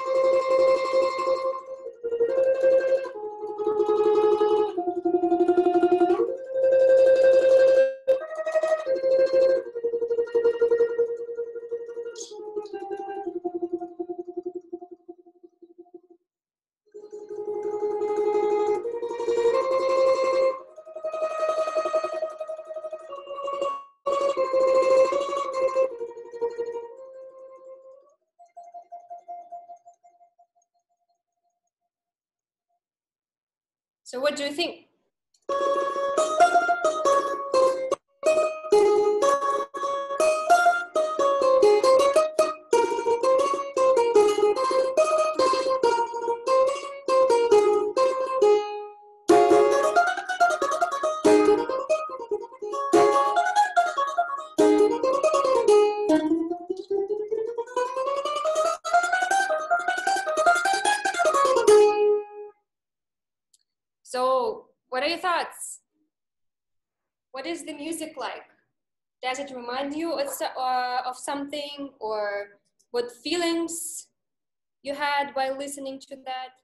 すいません。So what do you think? So, what are your thoughts? What is the music like? Does it remind you of, uh, of something, or what feelings you had while listening to that?